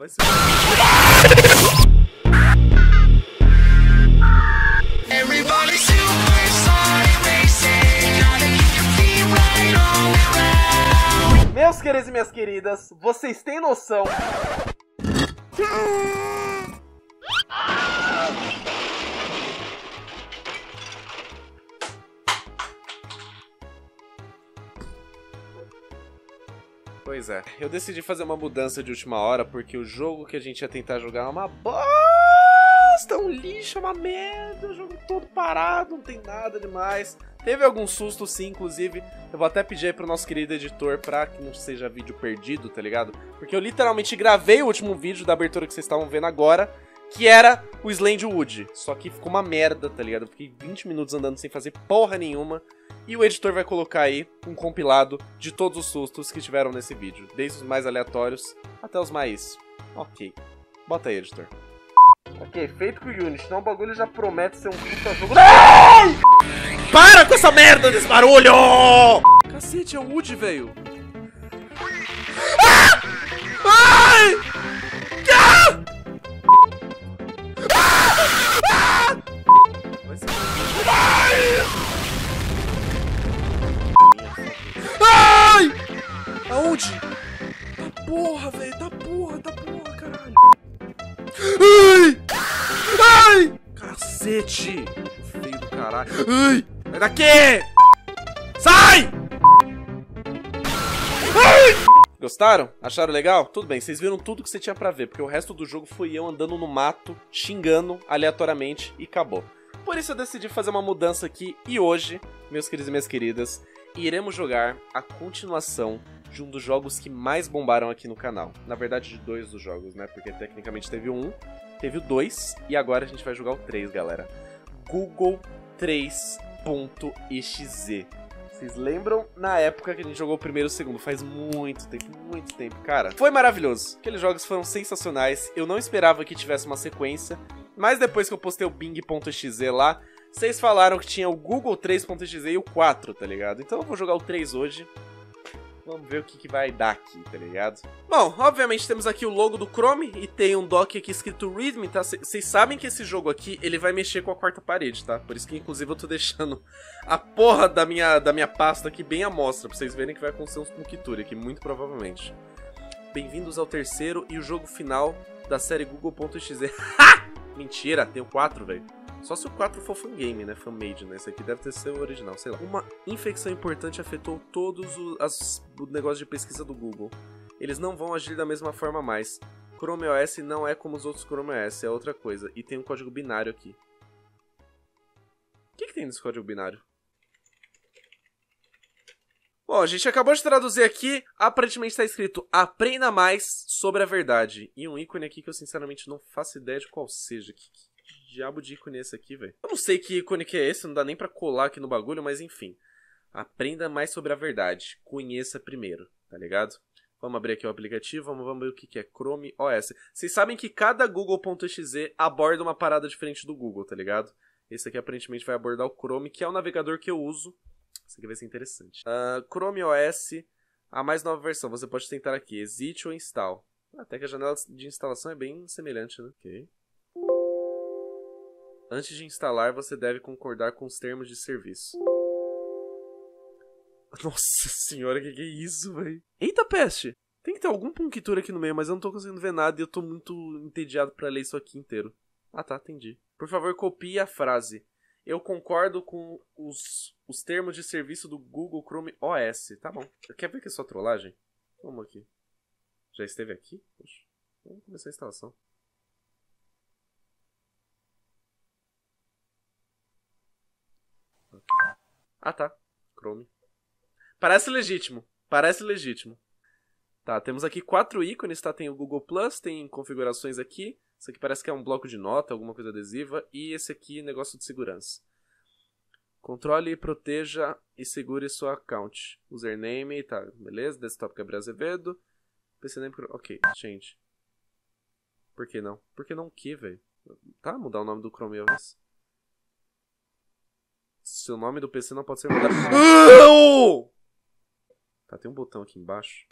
Vai ser. Meus queridos e minhas queridas, vocês têm noção? Pois é, eu decidi fazer uma mudança de última hora porque o jogo que a gente ia tentar jogar é uma bosta, um lixo, é uma merda, o jogo todo parado, não tem nada demais. Teve algum susto sim, inclusive. Eu vou até pedir aí pro nosso querido editor pra que não seja vídeo perdido, tá ligado? Porque eu literalmente gravei o último vídeo da abertura que vocês estavam vendo agora, que era o Slendywood. Só que ficou uma merda, tá ligado? Eu fiquei 20 minutos andando sem fazer porra nenhuma. E o editor vai colocar aí um compilado de todos os sustos que tiveram nesse vídeo, desde os mais aleatórios até os mais. Ok. Bota aí, editor. Ok, feito com o Unity, então o bagulho já promete ser um puta jogo. Para com essa merda desse barulho! Cacete, é o Woody, velho. Bicho feio do caralho. Ai! Sai daqui! Sai! Ai! Gostaram? Acharam legal? Tudo bem, vocês viram tudo que você tinha pra ver, porque o resto do jogo foi eu andando no mato, xingando aleatoriamente e acabou. Por isso eu decidi fazer uma mudança aqui e hoje, meus queridos e minhas queridas, iremos jogar a continuação de um dos jogos que mais bombaram aqui no canal. Na verdade, de dois dos jogos, né? Porque tecnicamente teve um, teve o dois e agora a gente vai jogar o 3, galera. Google 3.exe. Vocês lembram na época que a gente jogou o primeiro e o segundo? Faz muito tempo, muito tempo, cara. Foi maravilhoso. Aqueles jogos foram sensacionais. Eu não esperava que tivesse uma sequência, mas depois que eu postei o Bing.exe lá, vocês falaram que tinha o Google 3.exe e o 4, tá ligado? Então eu vou jogar o 3 hoje. Vamos ver o que, que vai dar aqui, tá ligado? Bom, obviamente temos aqui o logo do Chrome e tem um dock aqui escrito README, tá? Vocês sabem que esse jogo aqui, ele vai mexer com a quarta parede, tá? Por isso que, inclusive, eu tô deixando a porra da minha, da minha pasta aqui bem à mostra, pra vocês verem que vai acontecer uns Conquiture aqui, muito provavelmente. Bem-vindos ao terceiro e o jogo final da série Google.exe. Ha! Mentira, tem o 4, velho. Só se o 4 for fangame, né? Fanmade, né? Esse aqui deve ter sido original, sei lá. Uma infecção importante afetou todos os as, de pesquisa do Google. Eles não vão agir da mesma forma mais. Chrome OS não é como os outros Chrome OS, é outra coisa. E tem um código binário aqui. O que, que tem nesse código binário? Bom, a gente acabou de traduzir aqui. Aparentemente está escrito Aprenda mais sobre a verdade. E um ícone aqui que eu sinceramente não faço ideia de qual seja. Que diabo de ícone é esse aqui, velho? Eu não sei que ícone que é esse, não dá nem pra colar aqui no bagulho, mas enfim. Aprenda mais sobre a verdade. Conheça primeiro, tá ligado? Vamos abrir aqui o aplicativo, vamos, vamos ver o que, que é Chrome OS. Vocês sabem que cada Google.exe aborda uma parada diferente do Google, tá ligado? Esse aqui aparentemente vai abordar o Chrome, que é o navegador que eu uso. Isso aqui vai ser interessante. Uh, Chrome OS, a mais nova versão. Você pode tentar aqui, exit ou install. Até que a janela de instalação é bem semelhante, né? Ok. Antes de instalar, você deve concordar com os termos de serviço. Nossa senhora, que que é isso, velho? Eita peste! Tem que ter algum puncture aqui no meio, mas eu não tô conseguindo ver nada e eu tô muito entediado pra ler isso aqui inteiro. Ah tá, entendi. Por favor, copie a frase. Eu concordo com os, os termos de serviço do Google Chrome OS. Tá bom. Quer ver que é só trollagem? Vamos aqui. Já esteve aqui? Poxa. Vamos começar a instalação. Ah tá. Chrome. Parece legítimo. Parece legítimo. Tá, temos aqui quatro ícones, tá? Tem o Google Plus, tem configurações aqui. Isso aqui parece que é um bloco de nota, alguma coisa adesiva. E esse aqui, negócio de segurança. Controle, proteja e segure sua account. Username, tá, beleza. Desktop Gabriel Azevedo. PC name, ok, change. Por que não? Por que não o que, velho? Tá, mudar o nome do Chrome OS. Seu nome do PC não pode ser mudado. Não! Tá, tem um botão aqui embaixo.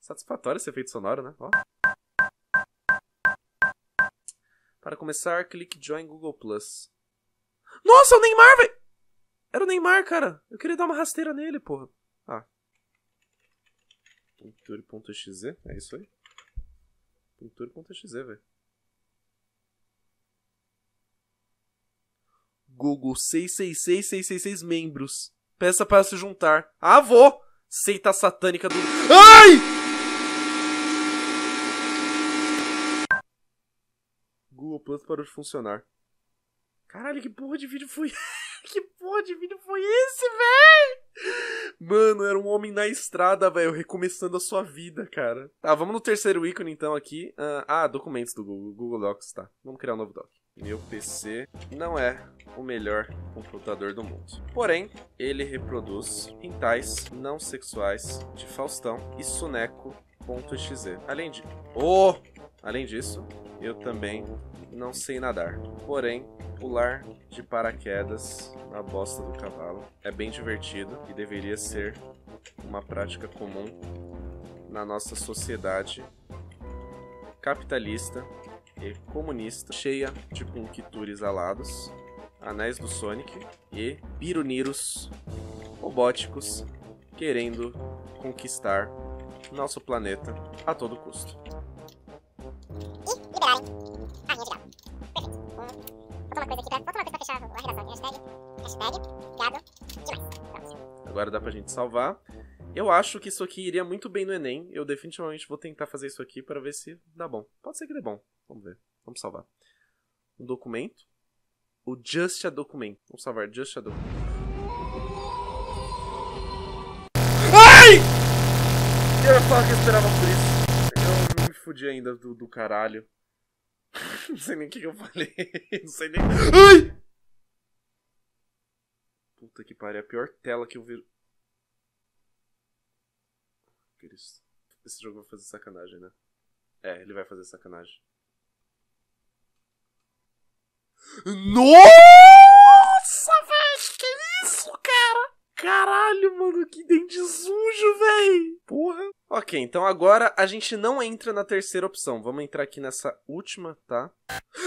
Satisfatório esse efeito sonoro, né? Ó. Para começar, clique Join Google Plus. Nossa, é o Neymar, velho! Era o Neymar, cara. Eu queria dar uma rasteira nele, porra. Ah. Punture.exe, é isso aí? Punture.exe, velho. Google 666 666 membros. Peça para se juntar. Ah, vou! Seita satânica do. Ai! Google Plus parou de funcionar. Caralho, que porra de vídeo foi. que porra de vídeo foi esse, véi? Mano, era um homem na estrada, velho, recomeçando a sua vida, cara. Tá, vamos no terceiro ícone então aqui. Uh, ah, documentos do Google, Google Docs, tá. Vamos criar um novo doc. Meu PC não é o melhor computador do mundo. Porém, ele reproduz rentais não sexuais de Faustão e Suneco.exe. Além de... Oh! Além disso, eu também não sei nadar. Porém, pular de paraquedas na bosta do cavalo é bem divertido e deveria ser uma prática comum na nossa sociedade capitalista comunista, cheia de punquitures alados, anéis do Sonic e piruniros robóticos querendo conquistar nosso planeta a todo custo. Agora dá pra gente salvar. Eu acho que isso aqui iria muito bem no Enem. Eu definitivamente vou tentar fazer isso aqui para ver se dá bom. Pode ser que dê bom. Vamos ver. Vamos salvar. Um documento. O Just a Document. Vamos salvar Just a Document. Ai! Eu ia falar que eu esperava por isso. Eu me fudi ainda do, do caralho. Não sei nem o que, eu falei. Não sei nem. Ai! Puta que pariu, é a pior tela que eu vi. Esse jogo vai fazer sacanagem, né? É, ele vai fazer sacanagem. Nossa, velho, que isso, cara? Caralho, mano, que dente sujo, velho. Porra. Ok, então agora a gente não entra na terceira opção. Vamos entrar aqui nessa última, tá?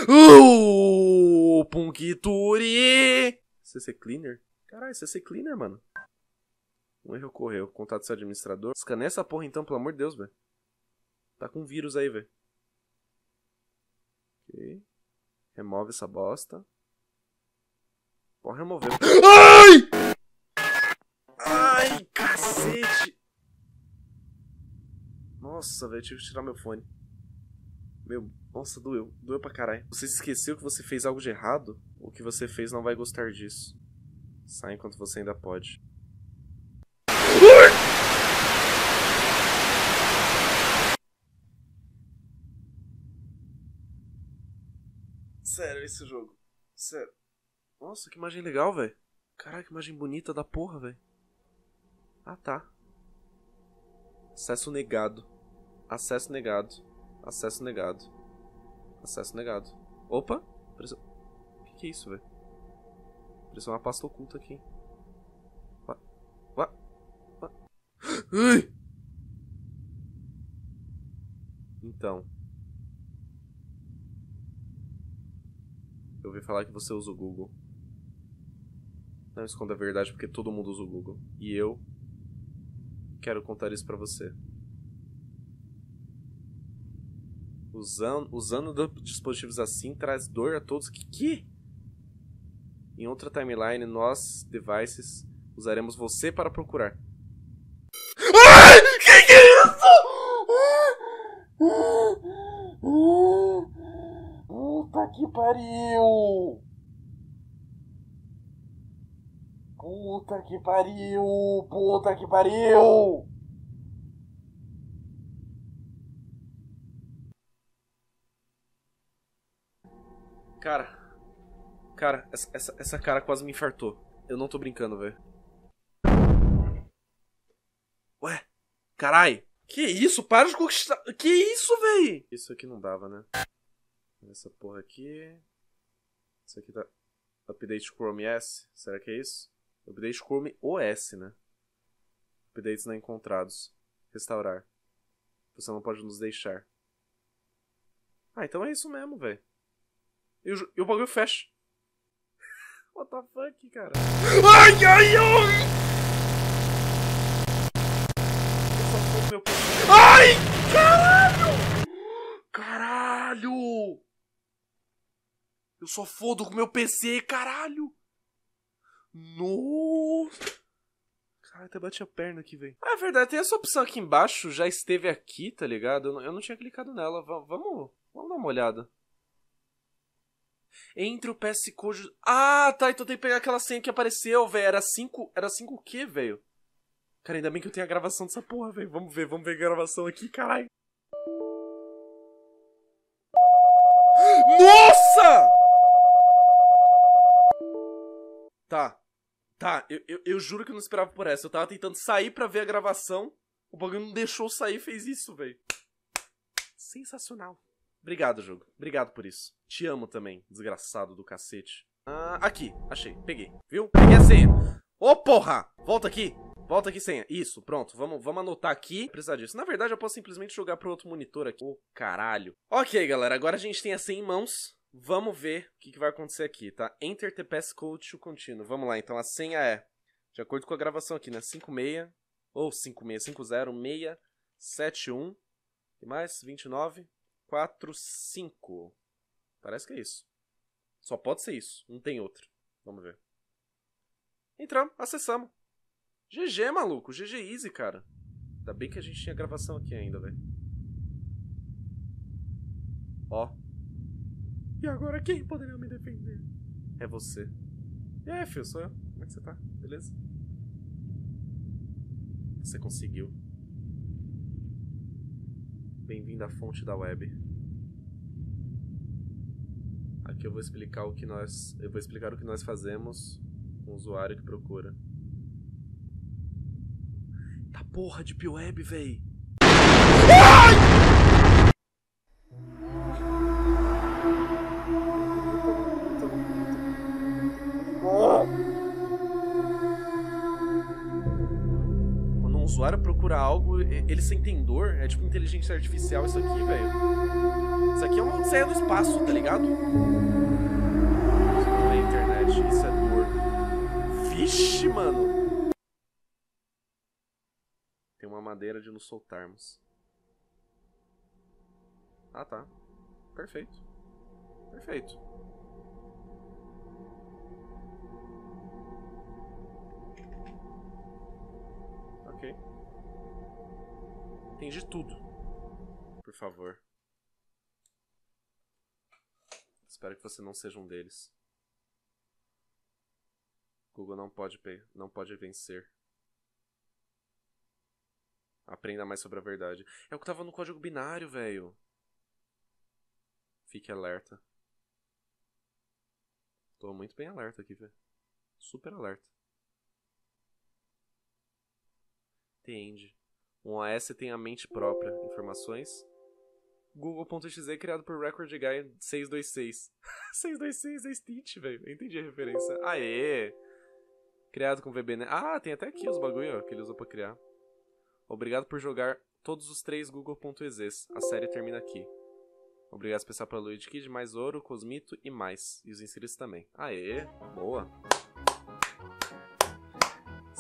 Uh, Punkituri! CC Cleaner? Caralho, CC Cleaner, mano. Um erro ocorreu. Contato seu administrador. Escaneia essa porra então, pelo amor de Deus, velho. Tá com vírus aí, velho. Ok. Remove essa bosta. Pode remover. Ai! Ai, cacete! Nossa, velho, tive que tirar meu fone. Meu, nossa, doeu. Doeu pra caralho. Você esqueceu que você fez algo de errado? O que você fez não vai gostar disso. Sai enquanto você ainda pode. Sério, esse jogo. Sério. Nossa, que imagem legal, velho. Caraca, que imagem bonita da porra, velho. Ah, tá. Acesso negado. Acesso negado. Acesso negado. Acesso negado. Opa! O que, que é isso, velho? Pareceu uma pasta oculta aqui. Vá. Vá. Ai! Então. Eu ouvi falar que você usa o Google. Não esconda a verdade porque todo mundo usa o Google. E eu quero contar isso pra você. Usando, usando dispositivos assim traz dor a todos. Que que? Em outra timeline, nós, devices, usaremos você para procurar. Que que é isso? Puta que pariu! Puta que pariu! Puta que pariu! Cara, Cara, essa, essa, essa cara quase me infartou. Eu não tô brincando, velho. Ué, carai. Que isso? Para de conquistar. Que isso, velho? Isso aqui não dava, né? Essa porra aqui. Isso aqui tá. Update Chrome S. Será que é isso? Update Chrome OS, né? Updates não encontrados. Restaurar. Você não pode nos deixar. Ah, então é isso mesmo, velho. E, e o bagulho fecha. What the fuck, cara? Ai, ai, ai! Eu só fodo meu PC. Ai, caralho! Caralho! Eu só fodo com meu PC, caralho! Nossa! Cara, até bati a perna aqui, velho. Ah, é verdade, tem essa opção aqui embaixo, já esteve aqui, tá ligado? Eu não, eu não tinha clicado nela. Va- vamos, vamos dar uma olhada. Entre o PS Code. Ah, tá, então tem que pegar aquela senha que apareceu, velho. Era 5. Era 5 o quê, velho? Cara, ainda bem que eu tenho a gravação dessa porra, velho. Vamos ver, vamos ver a gravação aqui, caralho. Nossa! Tá. Tá, eu, eu, eu juro que eu não esperava por essa. Eu tava tentando sair pra ver a gravação. O bagulho não deixou sair e fez isso, velho. Sensacional. Obrigado, jogo. Obrigado por isso. Te amo também, desgraçado do cacete. Ah, aqui. Achei. Peguei. Viu? Peguei a senha. Ô, porra! Volta aqui. Volta aqui, senha. Isso, pronto. Vamos, vamos anotar aqui. Precisar disso. Na verdade, eu posso simplesmente jogar pro outro monitor aqui. Ô, caralho. Ok, galera. Agora a gente tem a senha em mãos. Vamos ver o que, que vai acontecer aqui, tá? Enter the passcode to continue. Vamos lá, então a senha é, de acordo com a gravação aqui, né? 56, ou 5650, 671, e mais? 29, 45. Parece que é isso. Só pode ser isso, não tem outro. Vamos ver. Entramos, acessamos. GG, maluco, GG easy, cara. Ainda bem que a gente tinha gravação aqui ainda, velho. Ó. E agora quem poderia me defender? É você. Aí, filho, sou eu. Como é que você tá? Beleza? Você conseguiu. Bem-vindo à fonte da web. Aqui eu vou explicar o que nós. Eu vou explicar o que nós fazemos com o usuário que procura. Tá porra de web, véi! Usuário procura algo, ele sem dor, é tipo inteligência artificial isso aqui, velho. Isso aqui é uma odisseia do espaço, tá ligado? Na internet, isso é dor. Vixe, mano! Tem uma madeira de nos soltarmos. Ah, tá. Perfeito. Perfeito. Ok. Entendi tudo. Por favor. Espero que você não seja um deles. Google não pode, não pode vencer. Aprenda mais sobre a verdade. É o que tava no código binário, velho. Fique alerta. Tô muito bem alerta aqui, velho. Super alerta. Tende. Um OS tem a mente própria. Informações. Google.exe criado por Record Guy 626. 626 é Stitch, velho. Entendi a referência. Aê! Criado com VBNet. Ah, tem até aqui os bagulho que ele usou pra criar. Obrigado por jogar todos os três Google.exes. A série termina aqui. Obrigado especial pra Luigi Kid, mais ouro, Cosmito e mais. E os inscritos também. Aê, boa.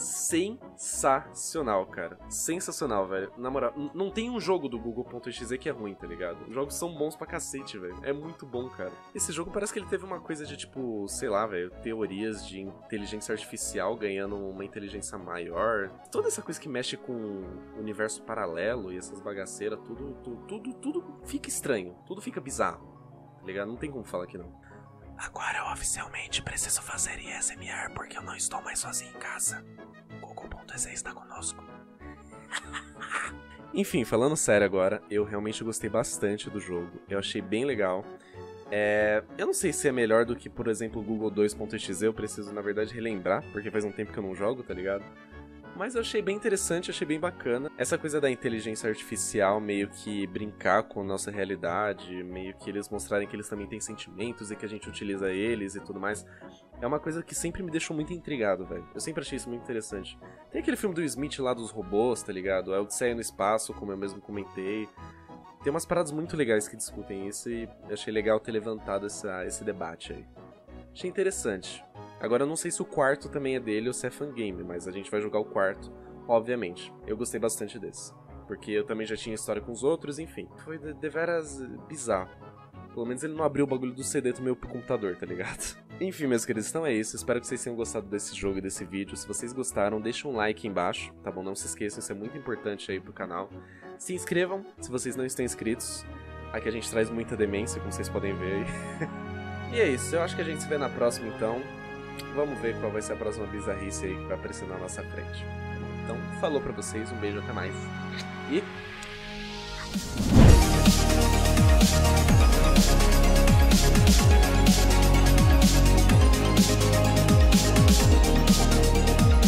Sensacional, cara. Sensacional, velho. Na moral, não tem um jogo do Google.exe que é ruim, tá ligado? Os jogos são bons pra cacete, velho. É muito bom, cara. Esse jogo parece que ele teve uma coisa de tipo, sei lá, velho, teorias de inteligência artificial ganhando uma inteligência maior. Toda essa coisa que mexe com o universo paralelo e essas bagaceiras, tudo, tudo, tudo, tudo fica estranho. Tudo fica bizarro. Tá ligado? Não tem como falar aqui não. Agora eu oficialmente preciso fazer ISMR porque eu não estou mais sozinho em casa. Google.exe está conosco. Enfim, falando sério agora, eu realmente gostei bastante do jogo. Eu achei bem legal. É, eu não sei se é melhor do que, por exemplo, o Google 2.exe. Eu preciso, na verdade, relembrar, porque faz um tempo que eu não jogo, tá ligado? Mas eu achei bem interessante, achei bem bacana. Essa coisa da inteligência artificial meio que brincar com a nossa realidade, meio que eles mostrarem que eles também têm sentimentos e que a gente utiliza eles e tudo mais. É uma coisa que sempre me deixou muito intrigado, velho. Eu sempre achei isso muito interessante. Tem aquele filme do Smith lá dos robôs, tá ligado? É Odisseia no Espaço, como eu mesmo comentei. Tem umas paradas muito legais que discutem isso e achei legal ter levantado essa, esse debate aí. Achei interessante. Agora eu não sei se o quarto também é dele ou se é fangame, mas a gente vai jogar o quarto, obviamente. Eu gostei bastante desse. Porque eu também já tinha história com os outros, enfim. Foi de, deveras bizarro. Pelo menos ele não abriu o bagulho do CD do meu computador, tá ligado? Enfim, meus queridos, então é isso. Espero que vocês tenham gostado desse jogo e desse vídeo. Se vocês gostaram, deixa um like embaixo, tá bom? Não se esqueçam, isso é muito importante aí pro canal. Se inscrevam, se vocês não estão inscritos. Aqui a gente traz muita demência, como vocês podem ver aí. e é isso, eu acho que a gente se vê na próxima então. Vamos ver qual vai ser a próxima bizarrice aí que vai aparecer na nossa frente. Então, falou pra vocês, um beijo, até mais. E.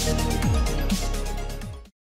Thank